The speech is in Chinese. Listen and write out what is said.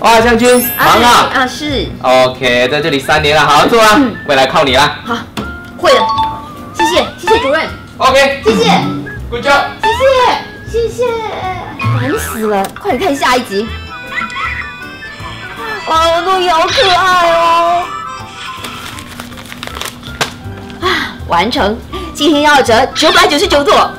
哇，将军，忙啊啊！是，OK，在这里三年了，好好做啊，未来靠你啦！好，会的，谢谢，谢谢主任。OK，谢谢，回家。谢谢，谢谢，烦死了！快点看下一集。哇，我都好可爱哦！啊，完成，今天要折九百九十九朵。